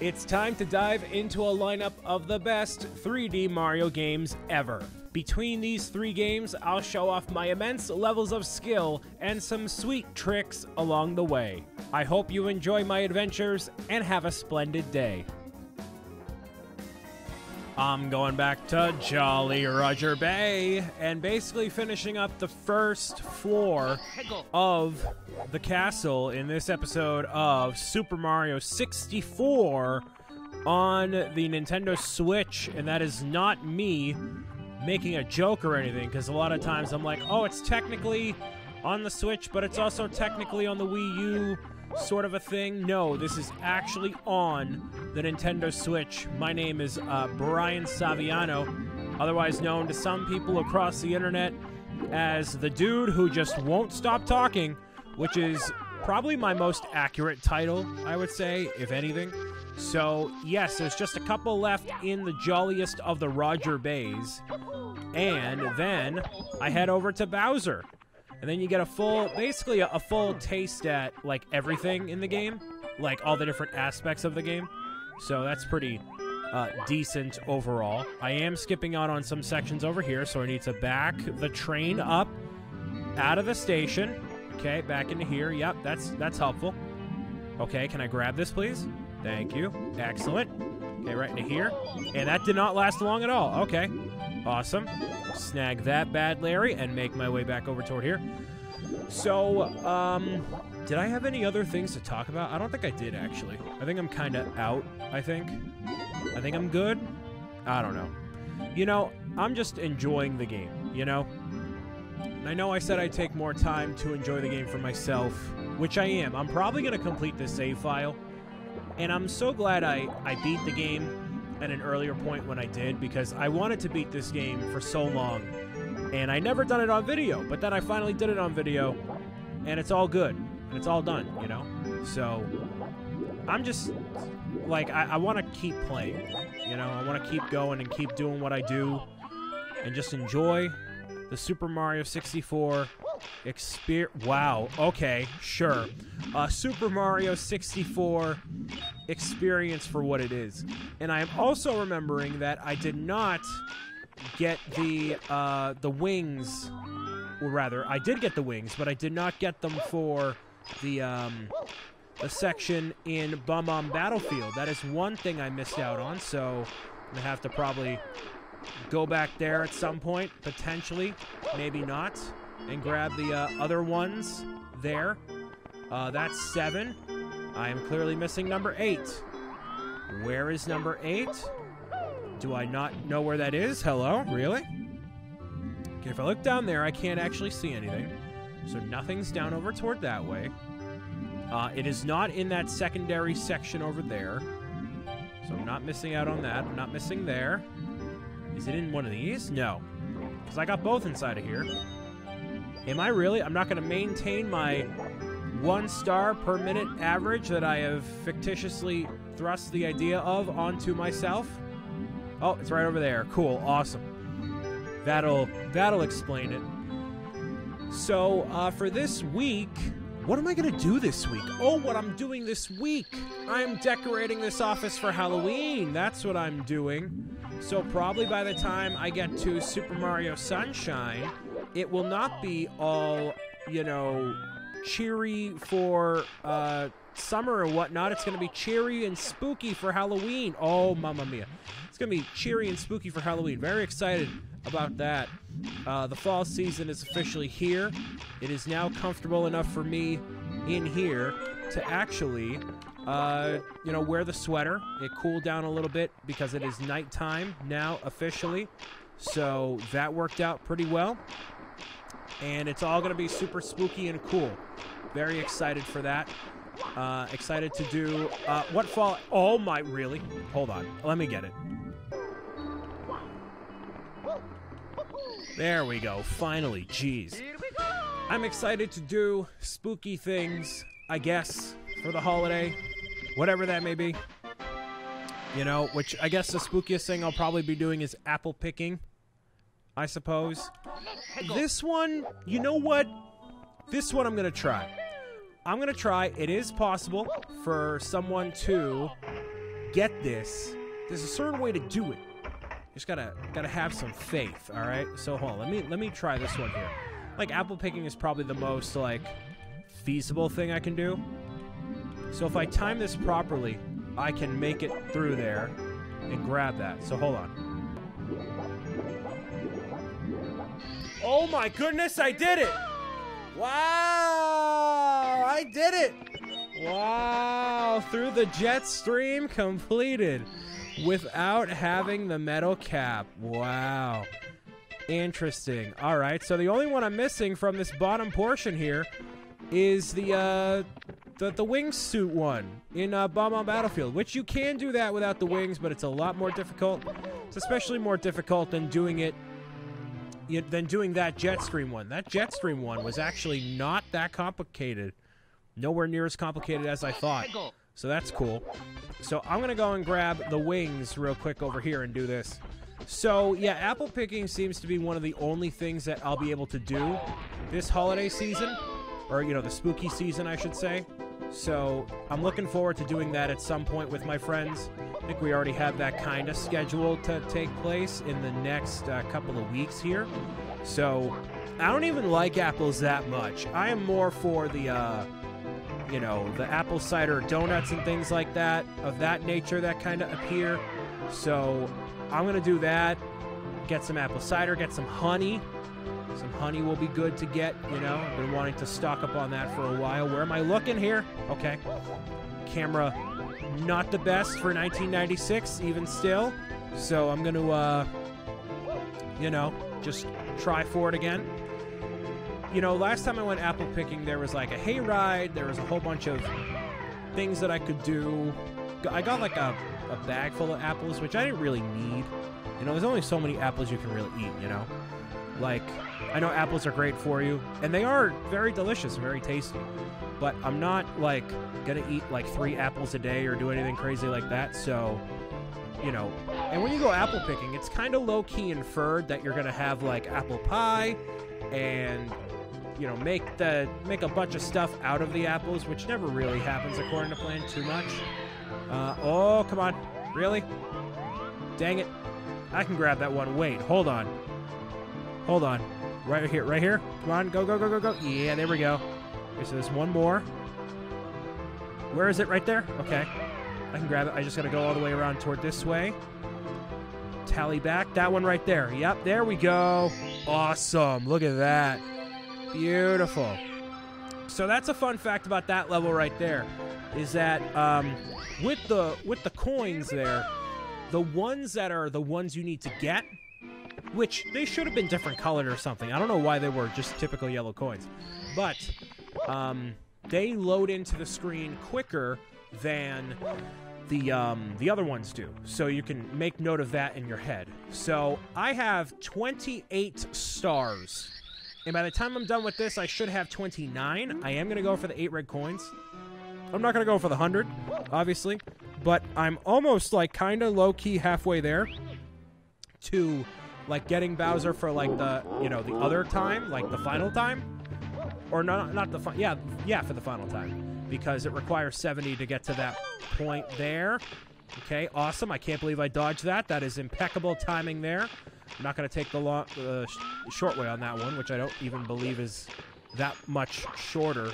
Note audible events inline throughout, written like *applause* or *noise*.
It's time to dive into a lineup of the best 3D Mario games ever. Between these three games, I'll show off my immense levels of skill and some sweet tricks along the way. I hope you enjoy my adventures and have a splendid day. I'm going back to Jolly Roger Bay and basically finishing up the first floor of the castle in this episode of Super Mario 64 on the Nintendo Switch. And that is not me making a joke or anything, because a lot of times I'm like, oh, it's technically on the Switch, but it's also technically on the Wii U sort of a thing. No, this is actually on the Nintendo Switch. My name is uh, Brian Saviano, otherwise known to some people across the internet as the dude who just won't stop talking, which is probably my most accurate title, I would say, if anything. So, yes, there's just a couple left in the jolliest of the Roger Bays. And then I head over to Bowser. And then you get a full, basically a, a full taste at like everything in the game, like all the different aspects of the game. So that's pretty uh, decent overall. I am skipping out on some sections over here, so I need to back the train up out of the station. Okay, back into here. Yep, that's that's helpful. Okay, can I grab this, please? Thank you. Excellent. Okay, right into here. And that did not last long at all. Okay. Awesome. Snag that bad Larry and make my way back over toward here. So, um, did I have any other things to talk about? I don't think I did, actually. I think I'm kind of out, I think. I think I'm good. I don't know. You know, I'm just enjoying the game, you know? I know I said I'd take more time to enjoy the game for myself, which I am. I'm probably going to complete this save file. And I'm so glad I, I beat the game at an earlier point when I did because I wanted to beat this game for so long. And I never done it on video, but then I finally did it on video, and it's all good. And it's all done, you know? So, I'm just, like, I, I want to keep playing. You know, I want to keep going and keep doing what I do and just enjoy the Super Mario 64 experience. Wow. Okay, sure. Uh, Super Mario 64 experience for what it is. And I am also remembering that I did not get the uh, the wings. Or rather, I did get the wings, but I did not get them for the um, the section in Bob-omb Battlefield. That is one thing I missed out on. So I'm gonna have to probably go back there at some point, potentially, maybe not, and grab the uh, other ones there. Uh, that's seven. I am clearly missing number eight. Where is number eight? Do I not know where that is? Hello? Really? Okay, if I look down there, I can't actually see anything. So nothing's down over toward that way. Uh, it is not in that secondary section over there. So I'm not missing out on that. I'm not missing there. Is it in one of these? No. Because I got both inside of here. Am I really? I'm not going to maintain my one star per minute average that I have fictitiously thrust the idea of onto myself. Oh, it's right over there. Cool. Awesome. That'll that'll explain it. So, uh, for this week, what am I going to do this week? Oh, what I'm doing this week. I'm decorating this office for Halloween. That's what I'm doing. So, probably by the time I get to Super Mario Sunshine, it will not be all, you know, cheery for uh, summer or whatnot. It's going to be cheery and spooky for Halloween. Oh, mamma mia. It's going to be cheery and spooky for Halloween. Very excited about that. Uh, the fall season is officially here. It is now comfortable enough for me in here to actually, uh, you know, wear the sweater. It cooled down a little bit because it is nighttime now officially. So that worked out pretty well and it's all going to be super spooky and cool. Very excited for that. Uh, excited to do uh, what fall. Oh my! Really? Hold on. Let me get it. There we go. Finally. Jeez. I'm excited to do spooky things. I guess for the holiday, whatever that may be. You know, which I guess the spookiest thing I'll probably be doing is apple picking. I suppose. This one, you know what? This one I'm going to try. I'm going to try. It is possible for someone to get this, there's a certain way to do it. You just gotta gotta have some faith, all right. So hold on, let me let me try this one here. Like apple picking is probably the most like feasible thing I can do. So if I time this properly, I can make it through there and grab that. So hold on. Oh my goodness, I did it! Wow! I did it! Wow! Through the jet stream completed without having the metal cap. Wow. Interesting. All right, so the only one I'm missing from this bottom portion here is the uh the the wingsuit one in uh, Bomb Battlefield, which you can do that without the wings, but it's a lot more difficult. It's especially more difficult than doing it than doing that Jetstream one. That Jetstream one was actually not that complicated. Nowhere near as complicated as I thought. So that's cool. So I'm going to go and grab the wings real quick over here and do this. So, yeah, apple picking seems to be one of the only things that I'll be able to do this holiday season. Or, you know, the spooky season, I should say. So, I'm looking forward to doing that at some point with my friends. I think we already have that kind of scheduled to take place in the next uh, couple of weeks here. So, I don't even like apples that much. I am more for the, uh, you know, the apple cider donuts and things like that, of that nature that kind of appear. So, I'm going to do that. Get some apple cider, get some honey. Some honey will be good to get, you know. I've been wanting to stock up on that for a while. Where am I looking here? Okay. Camera not the best for 1996, even still. So I'm going to, uh, you know, just try for it again. You know, last time I went apple picking, there was like a hayride. There was a whole bunch of things that I could do. I got like a, a bag full of apples, which I didn't really need. You know, there's only so many apples you can really eat, you know? Like, I know apples are great for you, and they are very delicious, very tasty. But I'm not like gonna eat like three apples a day or do anything crazy like that. So, you know, and when you go apple picking, it's kind of low key inferred that you're gonna have like apple pie and you know make the make a bunch of stuff out of the apples, which never really happens according to plan too much. Uh, oh, come on, really? Dang it! I can grab that one. Wait, hold on. Hold on. Right here, right here. Come on, go, go, go, go, go. Yeah, there we go. Okay, so there's one more. Where is it? Right there? Okay. I can grab it. I just got to go all the way around toward this way. Tally back. That one right there. Yep, there we go. Awesome. Look at that. Beautiful. So that's a fun fact about that level right there, is that um, with the with the coins there, the ones that are the ones you need to get which they should have been different colored or something. I don't know why they were just typical yellow coins. But um, they load into the screen quicker than the um, the other ones do. So you can make note of that in your head. So I have 28 stars. And by the time I'm done with this, I should have 29. I am going to go for the 8 red coins. I'm not going to go for the 100, obviously. But I'm almost like kind of low-key halfway there to like getting Bowser for like the you know the other time, like the final time, or not not the yeah yeah for the final time because it requires 70 to get to that point there. Okay, awesome. I can't believe I dodged that. That is impeccable timing there. I'm not going to take the long, uh, sh short way on that one, which I don't even believe is that much shorter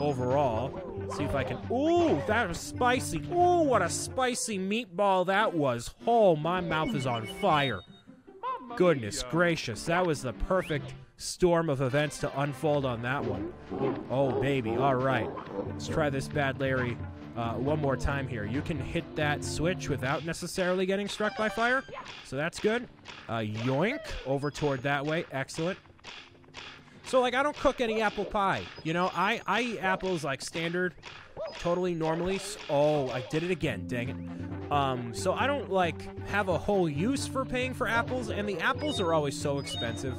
overall. Let's see if I can. Ooh, that was spicy. Ooh, what a spicy meatball that was. Oh, my mouth is on fire goodness gracious, that was the perfect storm of events to unfold on that one. Oh, baby. All right. Let's try this bad Larry uh, one more time here. You can hit that switch without necessarily getting struck by fire, so that's good. Uh, yoink, over toward that way. Excellent. So, like, I don't cook any apple pie. You know, I, I eat apples, like, standard, totally normally. Oh, I did it again. Dang it. Um, so I don't, like, have a whole use for paying for apples, and the apples are always so expensive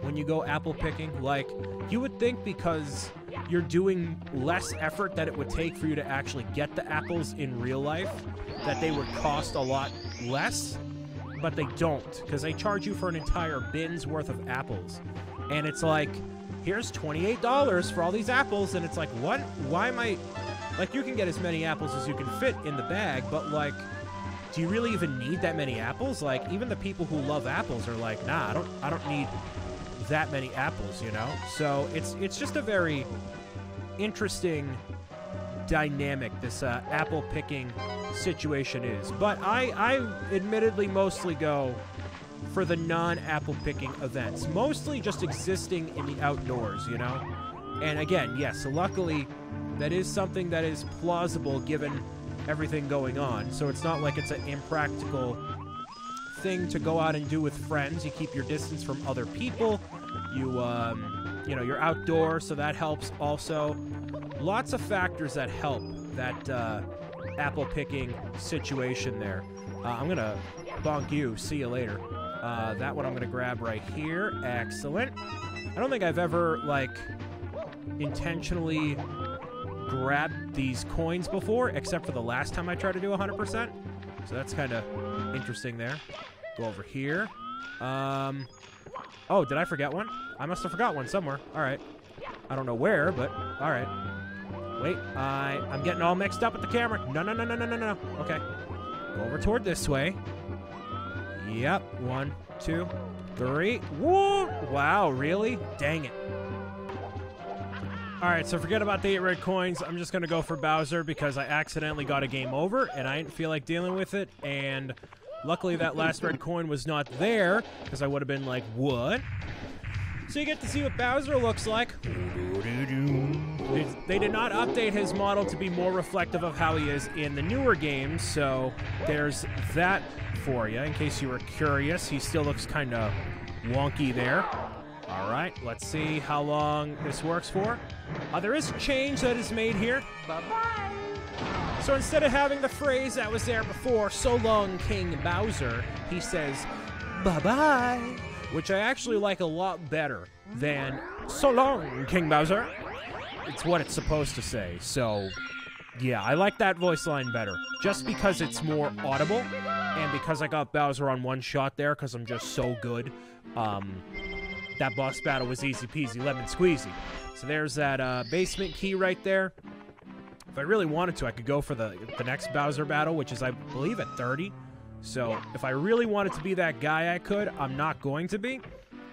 when you go apple picking. Like, you would think because you're doing less effort that it would take for you to actually get the apples in real life, that they would cost a lot less, but they don't, because they charge you for an entire bin's worth of apples and it's like, here's $28 for all these apples, and it's like, what? Why am I, like you can get as many apples as you can fit in the bag, but like do you really even need that many apples? Like even the people who love apples are like, "Nah, I don't I don't need that many apples, you know?" So it's it's just a very interesting dynamic this uh, apple picking situation is. But I I admittedly mostly go for the non-apple picking events, mostly just existing in the outdoors, you know? And again, yes, luckily that is something that is plausible given everything going on. So it's not like it's an impractical thing to go out and do with friends. You keep your distance from other people. You um, you know, you're outdoor, so that helps also. Lots of factors that help that uh, apple picking situation there. Uh, I'm gonna bonk you. See you later. Uh, that one I'm gonna grab right here. Excellent. I don't think I've ever like intentionally grabbed these coins before, except for the last time I tried to do 100%. So that's kind of interesting there. Go over here. Um, oh, did I forget one? I must have forgot one somewhere. All right. I don't know where, but all right. Wait, I, I'm getting all mixed up with the camera. No, no, no, no, no, no, no. Okay. Go over toward this way. Yep. One, two, three. Whoa! Wow, really? Dang it. Alright, so forget about the 8 red coins. I'm just going to go for Bowser because I accidentally got a game over and I didn't feel like dealing with it. And luckily that last red coin was not there because I would have been like, what? So you get to see what Bowser looks like. They, did not update his model to be more reflective of how he is in the newer games, so there's that for you. In case you were curious, he still looks kind of wonky there. All right, let's see how long this works for. Uh, there is a change that is made here. Bye-bye. So instead of having the phrase that was there before, so long King Bowser, he says, bye-bye, which I actually like a lot better than so long King Bowser. It's what it's supposed to say, so yeah, I like that voice line better. Just because it's more audible, and because I got Bowser on one shot there, because I'm just so good. Um, that boss battle was easy peasy, lemon squeezy. So there's that uh, basement key right there. If I really wanted to, I could go for the, the next Bowser battle, which is, I believe, at 30. So if I really wanted to be that guy, I could. I'm not going to be.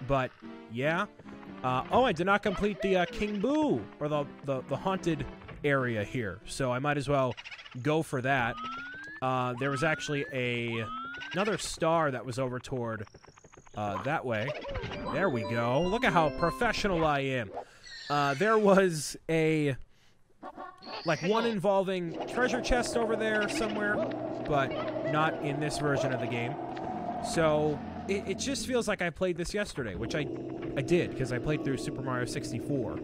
But, yeah. Uh, oh, I did not complete the uh, King Boo, or the, the, the haunted area here. So I might as well go for that. Uh, there was actually a another star that was over toward uh, that way. There we go. Look at how professional I am. Uh, there was a like one involving treasure chest over there somewhere, but not in this version of the game. So it, it just feels like I played this yesterday, which I I did because I played through Super Mario 64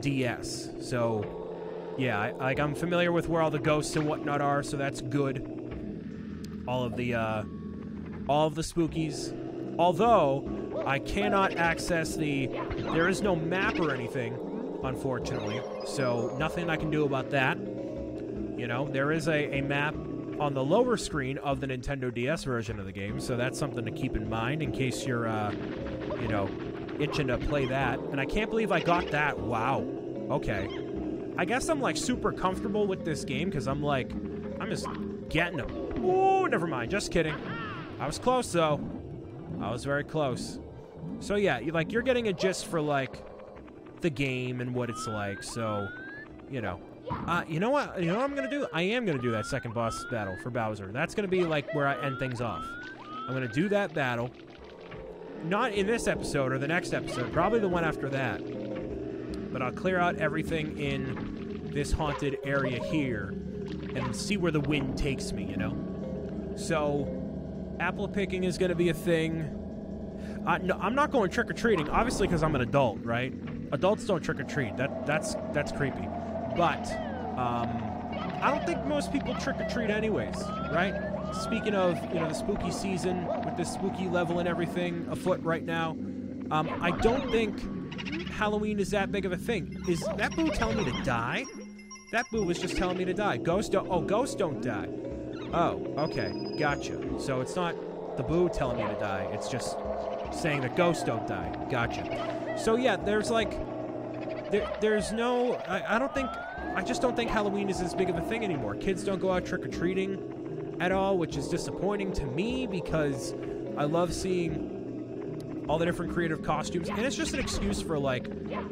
DS. So yeah, I, like I'm familiar with where all the ghosts and whatnot are, so that's good. All of the uh, all of the spookies. Although I cannot access the, there is no map or anything, unfortunately. So nothing I can do about that. You know, there is a, a map on the lower screen of the Nintendo DS version of the game, so that's something to keep in mind in case you're, uh, you know, itching to play that. And I can't believe I got that. Wow. Okay. I guess I'm like super comfortable with this game because I'm like, I'm just getting them. Oh, never mind. Just kidding. I was close though. I was very close. So yeah, you like you're getting a gist for like the game and what it's like. So, you know, uh, you know what? You know what I'm gonna do? I am gonna do that second boss battle for Bowser. That's gonna be like where I end things off. I'm gonna do that battle. Not in this episode or the next episode. Probably the one after that but I'll clear out everything in this haunted area here and see where the wind takes me, you know? So, apple picking is going to be a thing. No, I'm not going trick or treating, obviously, because I'm an adult, right? Adults don't trick or treat. That that's that's creepy. But um, I don't think most people trick or treat, anyways, right? Speaking of you know the spooky season with the spooky level and everything afoot right now, um, I don't think Halloween is that big of a thing. Is that Boo telling me to die? That Boo was just telling me to die. Ghosts don't. Oh, ghosts don't die. Oh, okay, gotcha. So it's not the Boo telling me to die. It's just saying that ghosts don't die. Gotcha. So yeah, there's like, there, there's no. I, I don't think I just don't think Halloween is as big of a thing anymore. Kids don't go out trick or treating at all, which is disappointing to me because I love seeing all the different creative costumes, and it's just an excuse for like,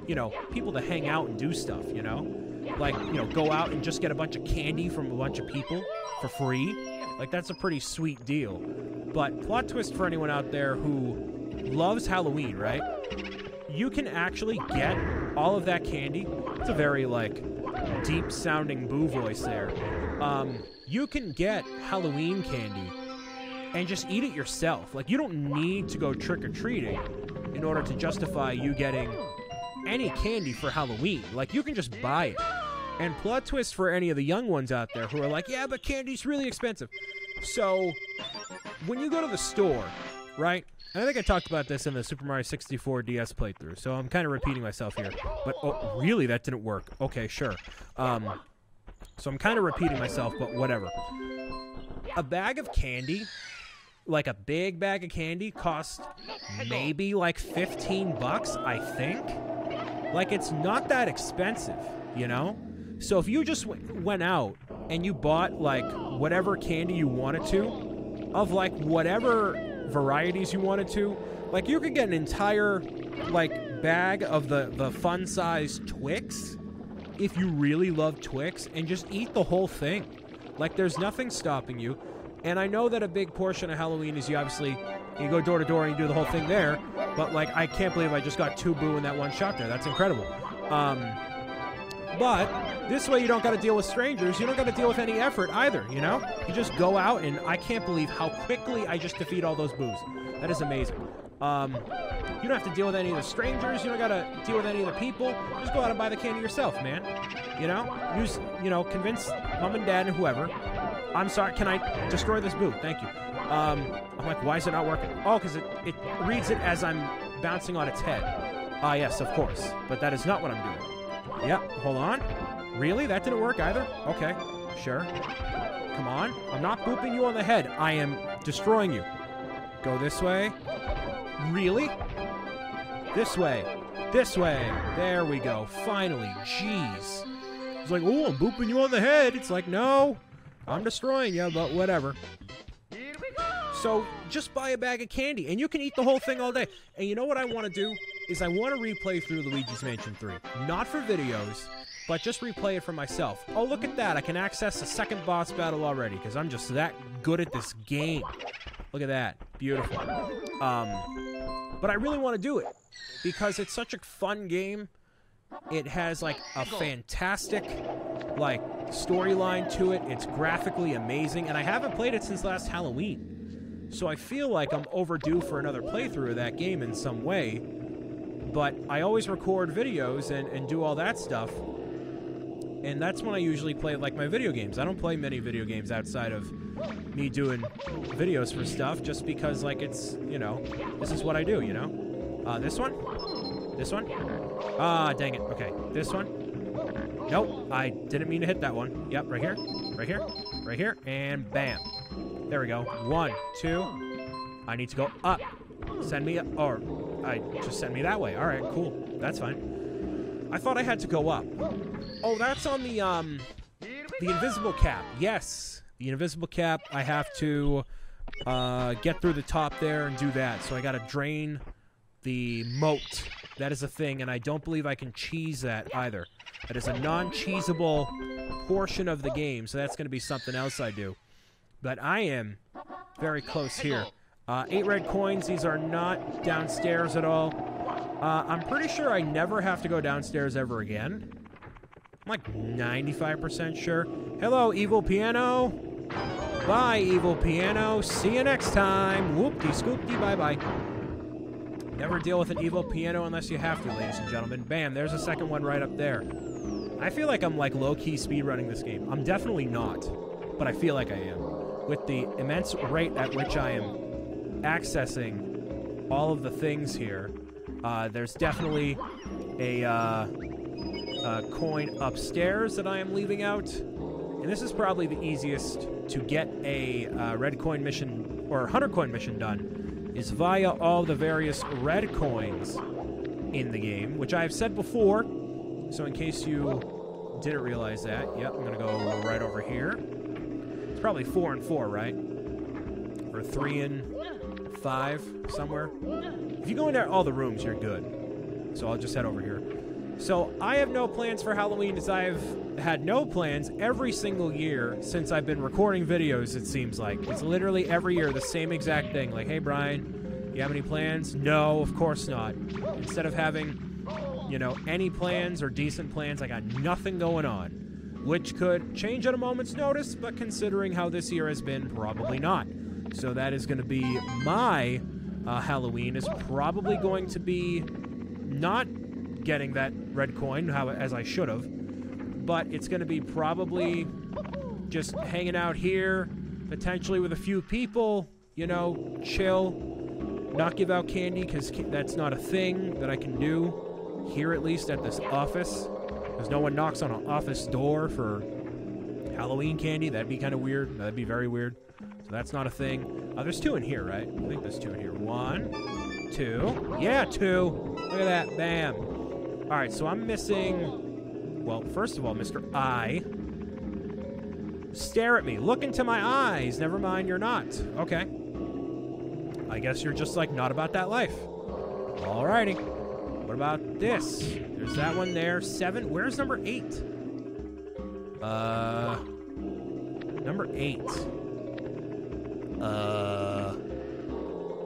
you know, people to hang out and do stuff. You know, like you know, go out and just get a bunch of candy from a bunch of people for free. Like that's a pretty sweet deal. But plot twist for anyone out there who loves Halloween, right? You can actually get all of that candy. It's a very like deep sounding boo voice there. Um, you can get Halloween candy and just eat it yourself. Like, you don't need to go trick or treating in order to justify you getting any candy for Halloween. Like, you can just buy it. And plot twist for any of the young ones out there who are like, yeah, but candy's really expensive. So, when you go to the store, right? I think I talked about this in the Super Mario 64 DS playthrough, so I'm kind of repeating myself here. But, oh, really? That didn't work. Okay, sure. Um, so I'm kind of repeating myself, but whatever. A bag of candy, like a big bag of candy, costs maybe like 15 bucks, I think. Like, it's not that expensive, you know? So if you just went out and you bought, like, whatever candy you wanted to, of, like, whatever varieties you wanted to. Like you could get an entire like bag of the the fun size Twix if you really love Twix and just eat the whole thing. Like there's nothing stopping you. And I know that a big portion of Halloween is you obviously you go door to door and you do the whole thing there. But like I can't believe I just got two boo in that one shot there. That's incredible. Um, but this way you don't got to deal with strangers. You don't got to deal with any effort either, you know? You just go out and I can't believe how quickly I just defeat all those boos. That is amazing. Um, you don't have to deal with any of the strangers. You don't got to deal with any of the people. Just go out and buy the candy yourself, man. You know? Use, you know, convince mom and dad and whoever. I'm sorry, can I destroy this boo? Thank you. Um, I'm like, why is it not working? Oh, because it, it reads it as I'm bouncing on its head. Ah, yes, of course. But that is not what I'm doing. Yep, hold on. Really? That didn't work either? Okay, sure. Come on. I'm not booping you on the head. I am destroying you. Go this way. Really? This way. This way. There we go. Finally. Jeez. It's like, oh, I'm booping you on the head. It's like, no. I'm destroying you, but whatever. So just buy a bag of candy, and you can eat the whole thing all day. And you know what I want to do? Is I want to replay through Luigi's Mansion 3. Not for videos, but just replay it for myself. Oh, look at that. I can access the second boss battle already, because I'm just that good at this game. Look at that. Beautiful. Um, but I really want to do it, because it's such a fun game. It has, like, a fantastic, like, storyline to it. It's graphically amazing, and I haven't played it since last Halloween. So I feel like I'm overdue for another playthrough of that game in some way. But I always record videos and, and do all that stuff. And that's when I usually play like my video games. I don't play many video games outside of me doing videos for stuff just because like it's, you know, this is what I do, you know? Uh, this one? This one? Ah, dang it. Okay, this one? Nope, I didn't mean to hit that one. Yep, right here, right here, right here, and bam. There we go. One, two. I need to go up. Send me up. Or, I just send me that way. All right, cool. That's fine. I thought I had to go up. Oh, that's on the, um, the invisible cap. Yes. The invisible cap. I have to, uh, get through the top there and do that. So I gotta drain the moat. That is a thing, and I don't believe I can cheese that either. That is a non-cheesable portion of the game, so that's going to be something else I do. But I am very close here. Uh, eight red coins. These are not downstairs at all. Uh, I'm pretty sure I never have to go downstairs ever again. I'm like 95% sure. Hello, Evil Piano. Bye, Evil Piano. See you next time. Whoopty scoopty bye bye. Never deal with an evil piano unless you have to, ladies and gentlemen. Bam, there's a second one right up there. I feel like I'm like low-key speedrunning this game. I'm definitely not, but I feel like I am with the immense rate at which I am accessing all of the things here, uh, there's definitely a, uh, a coin upstairs that I am leaving out. And this is probably the easiest to get a uh, red coin mission or 100 coin mission done is via all the various red coins in the game, which I have said before. So in case you Didn't realize that. Yep, I'm gonna go right over here. It's probably four and four, right? Or three and five, somewhere. If you go into all the rooms, you're good. So I'll just head over here. So I have no plans for Halloween as I've had no plans every single year since I've been recording videos, it seems like. It's literally every year the same exact thing. Like, hey, Brian, you have any plans? No, of course not. Instead of having, you know, any plans or decent plans, I got nothing going on. Which could change at a moment's notice, but considering how this year has been, probably not. So that is going to be my uh, Halloween, is probably going to be not getting that red coin how, as I should have. But it's going to be probably just hanging out here, potentially with a few people, you know, chill, not give out candy because that's not a thing that I can do here at least at this office. Because no one knocks on an office door for Halloween candy. That'd be kind of weird. That'd be very weird. So that's not a thing. Uh, there's two in here, right? I think there's two in here. One, two. Yeah, two. Look at that. Bam. All right, so I'm missing... Well, first of all, Mr. I. Stare at me. Look into my eyes. Never mind, you're not. Okay. I guess you're just, like, not about that life. Alrighty. What about this? There's that one there. Seven. Where's number eight? Uh... Number eight. Uh...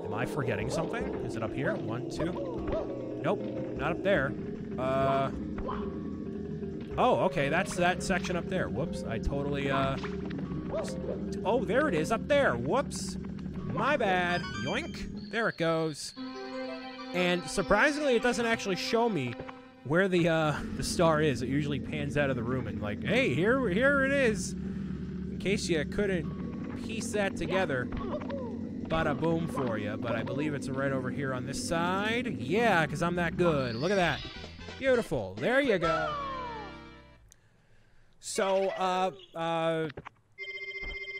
Am I forgetting something? Is it up here? One, two. Nope, not up there. Uh. Oh, okay, that's that section up there. Whoops, I totally, uh. Oh, there it is up there. Whoops. My bad. Yoink. There it goes. And surprisingly, it doesn't actually show me where the uh, the star is. It usually pans out of the room and like, hey, here here it is. In case you couldn't piece that together, bada boom for you. But I believe it's right over here on this side. Yeah, because I'm that good. Look at that. Beautiful. There you go. So, uh, uh,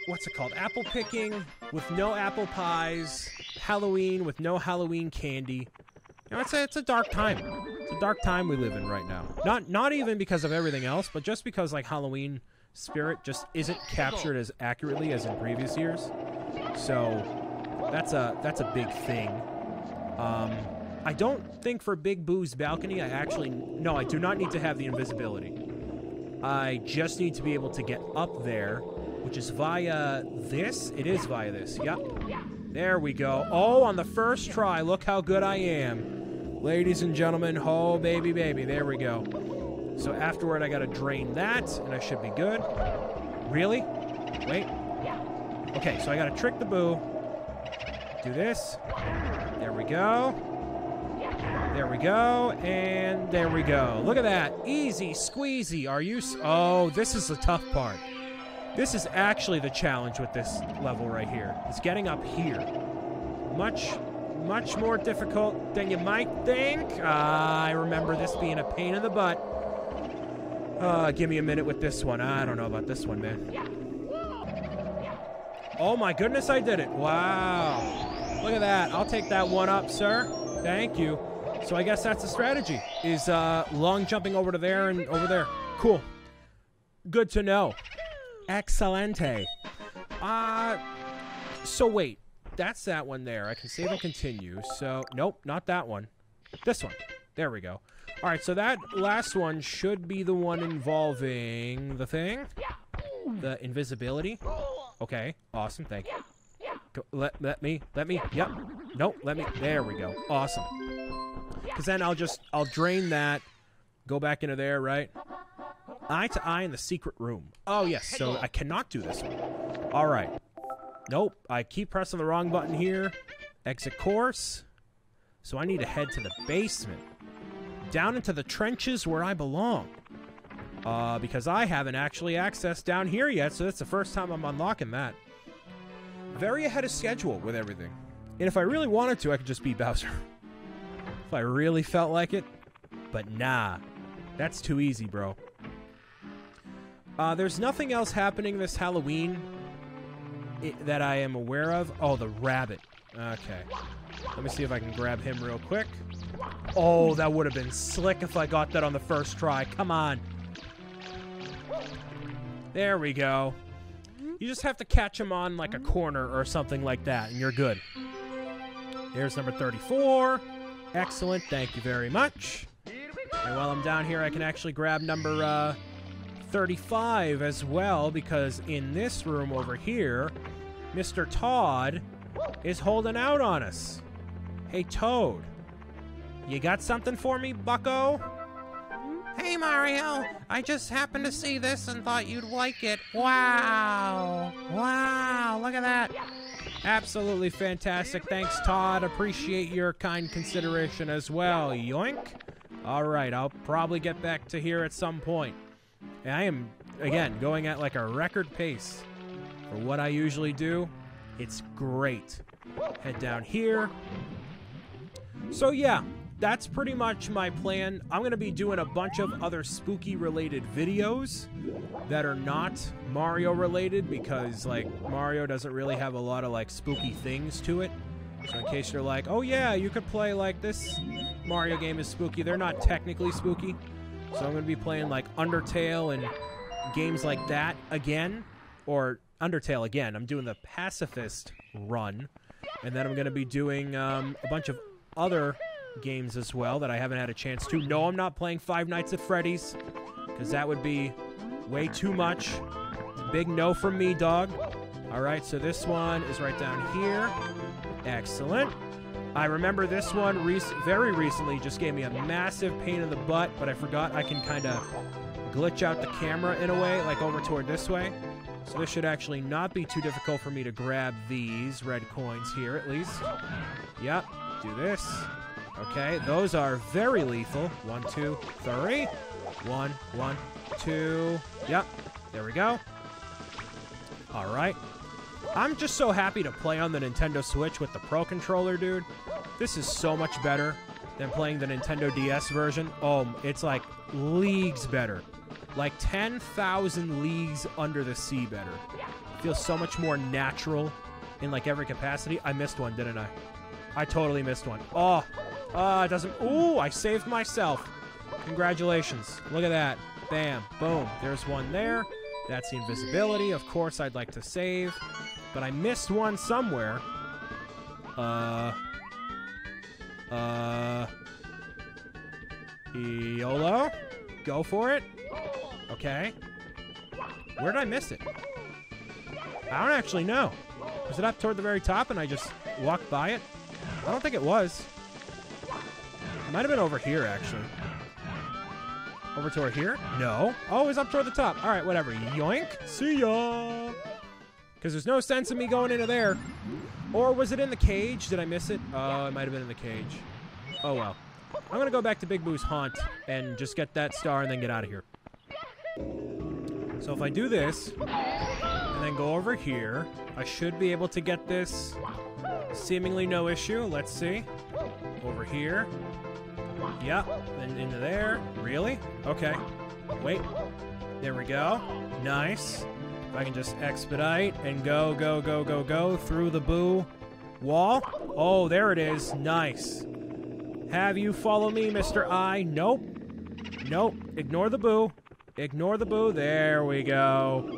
what's it called? Apple picking with no apple pies. Halloween with no Halloween candy. You know, it's a, it's a dark time. It's a dark time we live in right now. Not not even because of everything else, but just because like Halloween spirit just isn't captured as accurately as in previous years. So that's a that's a big thing. Um, I don't think for Big Boo's balcony, I actually... No, I do not need to have the invisibility. I just need to be able to get up there, which is via this. It is via this. Yep. There we go. Oh, on the first try. Look how good I am. Ladies and gentlemen, oh, baby, baby. There we go. So afterward, I got to drain that, and I should be good. Really? Wait. Okay, so I got to trick the Boo. Do this. There we go. There we go, and there we go. Look at that. Easy squeezy. Are you... oh, this is the tough part. This is actually the challenge with this level right here. It's getting up here. Much, much more difficult than you might think. Uh, I remember this being a pain in the butt. Uh, give me a minute with this one. I don't know about this one, man. Oh my goodness, I did it. Wow. Look at that. I'll take that one up, sir. Thank you. So I guess that's the strategy, is uh, long jumping over to there and over there. Cool. Good to know. Excelente. Uh, so wait, that's that one there. I can save and continue. So, nope, not that one. This one. There we go. All right, so that last one should be the one involving the thing. The invisibility. Okay, awesome, thank you. Let, let me, let me, yep. Nope, let me, there we go. Awesome. Because then I'll just, I'll drain that, go back into there, right? Eye to eye in the secret room. Oh, yes, so I cannot do this one. All right. Nope, I keep pressing the wrong button here. Exit course. So I need to head to the basement. Down into the trenches where I belong. Uh, because I haven't actually accessed down here yet, so that's the first time I'm unlocking that. Very ahead of schedule with everything. And if I really wanted to, I could just beat Bowser. *laughs* if I really felt like it. But nah. That's too easy, bro. Uh, there's nothing else happening this Halloween that I am aware of. Oh, the rabbit. Okay. Let me see if I can grab him real quick. Oh, that would have been slick if I got that on the first try. Come on. There we go. You just have to catch him on like a corner or something like that, and you're good. There's number 34. Excellent. Thank you very much. And while I'm down here, I can actually grab number uh, 35 as well, because in this room over here, Mr. Todd is holding out on us. Hey, Toad. You got something for me, bucko? Hey Mario, I just happened to see this and thought you'd like it. Wow! Wow, look at that. Absolutely fantastic. Thanks, Todd. Appreciate your kind consideration as well. Yoink. All right, I'll probably get back to here at some point. I am, again, going at like a record pace for what I usually do. It's great. Head down here. So, yeah, that's pretty much my plan. I'm going to be doing a bunch of other spooky related videos that are not Mario related because like Mario doesn't really have a lot of like spooky things to it. So in case you're like, "Oh yeah, you could play like this Mario game is spooky." They're not technically spooky. So I'm going to be playing like Undertale and games like that again or Undertale again. I'm doing the pacifist run and then I'm going to be doing um, a bunch of other games as well that I haven't had a chance to. No, I'm not playing Five Nights at Freddy's because that would be way too much. Big no from me, dog. All right, so this one is right down here. Excellent. I remember this one rec very recently just gave me a massive pain in the butt, but I forgot I can kind of glitch out the camera in a way, like over toward this way. So this should actually not be too difficult for me to grab these red coins here, at least. Yep, do this. Okay, those are very lethal. One, two, three. One, one, two. Yep, there we go. All right. I'm just so happy to play on the Nintendo Switch with the Pro Controller, dude. This is so much better than playing the Nintendo DS version. Oh, it's like leagues better. Like 10,000 leagues under the sea better. Feels so much more natural in like every capacity. I missed one, didn't I? I totally missed one. Oh, uh, it doesn't. Ooh, I saved myself. Congratulations. Look at that. Bam. Boom. There's one there. That's the invisibility. Of course, I'd like to save. But I missed one somewhere. Uh. Uh. YOLO? Go for it. Okay. Where did I miss it? I don't actually know. Was it up toward the very top and I just walked by it? I don't think it was. It might have been over here, actually. Over toward here? No. Oh, it's up toward the top. All right, whatever. Yoink. See ya. Because there's no sense in me going into there. Or was it in the cage? Did I miss it? Oh, it might have been in the cage. Oh, well. I'm going to go back to Big Boo's haunt and just get that star and then get out of here. So if I do this, and then go over here, I should be able to get this seemingly no issue. Let's see. Over here. Yep, then into there. Really? Okay. Wait. There we go. Nice. If I can just expedite and go, go, go, go, go through the boo wall. Oh, there it is. Nice. Have you follow me, Mr. I? Nope. Nope. Ignore the boo. Ignore the boo. There we go.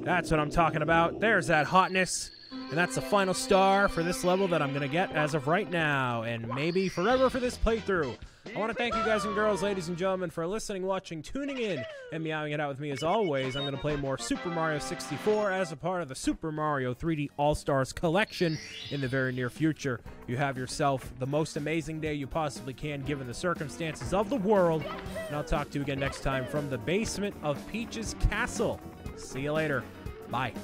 That's what I'm talking about. There's that hotness. And that's the final star for this level that I'm going to get as of right now, and maybe forever for this playthrough. I want to thank you guys and girls, ladies and gentlemen, for listening, watching, tuning in, and meowing it out with me as always. I'm going to play more Super Mario 64 as a part of the Super Mario 3D All Stars collection in the very near future. You have yourself the most amazing day you possibly can given the circumstances of the world, and I'll talk to you again next time from the basement of Peach's Castle. See you later. Bye.